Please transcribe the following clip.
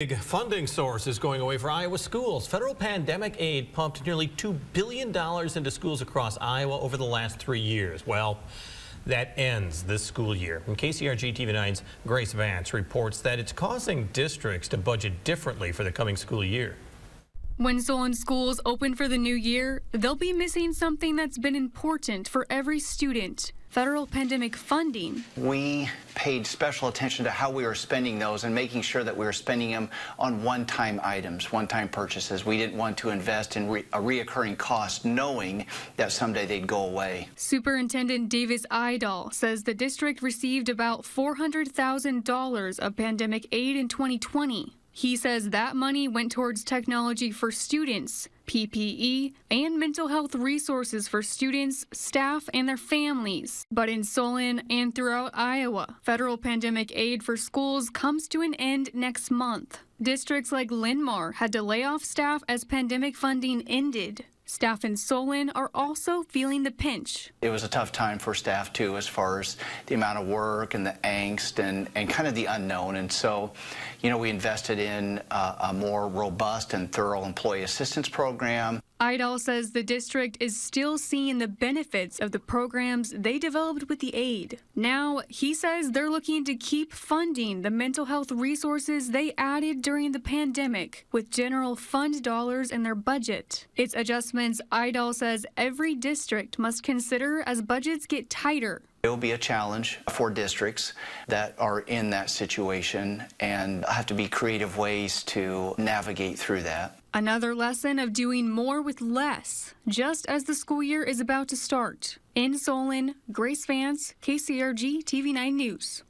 Big funding source is going away for Iowa schools. Federal pandemic aid pumped nearly $2 billion into schools across Iowa over the last three years. Well, that ends this school year. And KCRG TV9's Grace Vance reports that it's causing districts to budget differently for the coming school year. When Solon schools open for the new year, they'll be missing something that's been important for every student federal pandemic funding. We paid special attention to how we were spending those and making sure that we were spending them on one-time items, one-time purchases. We didn't want to invest in re a reoccurring cost knowing that someday they'd go away. Superintendent Davis Eidahl says the district received about $400,000 of pandemic aid in 2020. He says that money went towards technology for students, PPE, and mental health resources for students, staff, and their families. But in Solon and throughout Iowa, federal pandemic aid for schools comes to an end next month. Districts like Linn-Mar had to lay off staff as pandemic funding ended. Staff in Solon are also feeling the pinch. It was a tough time for staff, too, as far as the amount of work and the angst and, and kind of the unknown. And so, you know, we invested in uh, a more robust and thorough employee assistance program. Eidahl says the district is still seeing the benefits of the programs they developed with the aid. Now, he says they're looking to keep funding the mental health resources they added during the pandemic with general fund dollars in their budget. Its adjustments, Eidahl says every district must consider as budgets get tighter. It will be a challenge for districts that are in that situation and have to be creative ways to navigate through that. Another lesson of doing more with less, just as the school year is about to start. In Solon, Grace Vance, KCRG TV9 News.